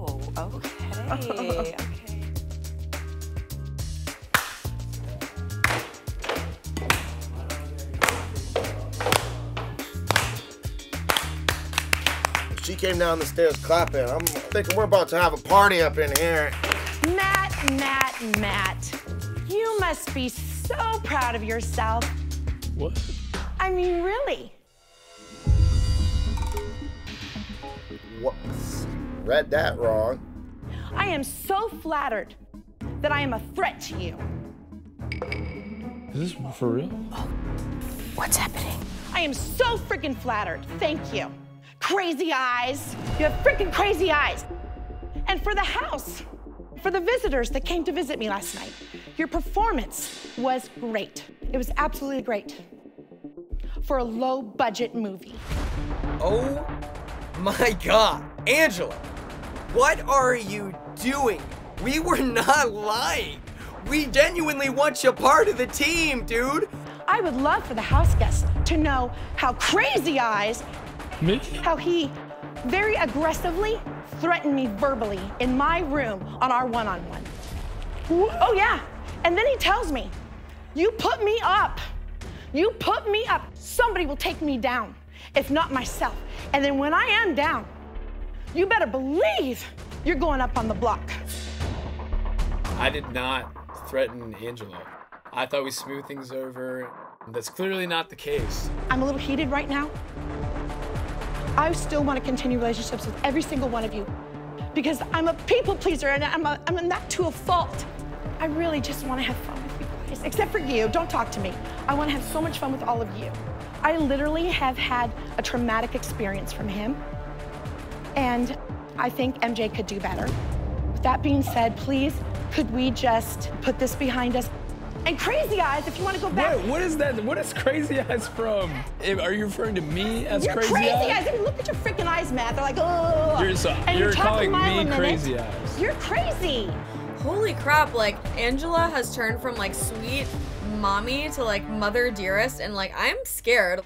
Oh, okay. okay. She came down the stairs clapping. I'm thinking we're about to have a party up in here. Matt, Matt, Matt. You must be so proud of yourself. What? I mean, really. What? Read that wrong. I am so flattered that I am a threat to you. Is this for real? Oh, what's happening? I am so freaking flattered. Thank you. Crazy eyes. You have freaking crazy eyes. And for the house, for the visitors that came to visit me last night, your performance was great. It was absolutely great for a low budget movie. Oh my god. Angela, what are you doing? We were not lying. We genuinely want you part of the team, dude. I would love for the house guests to know how Crazy Eyes, Me? how he very aggressively threatened me verbally in my room on our one on one. Oh, yeah. And then he tells me, You put me up. You put me up. Somebody will take me down, if not myself. And then when I am down, you better believe you're going up on the block. I did not threaten Angela. I thought we smoothed things over. That's clearly not the case. I'm a little heated right now. I still want to continue relationships with every single one of you because I'm a people pleaser and I'm, a, I'm not to a fault. I really just want to have fun with you guys, except for you. Don't talk to me. I want to have so much fun with all of you. I literally have had a traumatic experience from him, and I think MJ could do better. With that being said, please, could we just put this behind us? And Crazy Eyes, if you want to go back. What, what is that? What is Crazy Eyes from? Are you referring to me as You're Crazy, crazy Eyes? eyes. I mean, look at your freaking eyes, Matt. They're like, oh. You're, so, and you're talking calling mile a me minute. Crazy Eyes. You're crazy. Holy crap, like Angela has turned from like sweet mommy to like mother dearest and like I'm scared.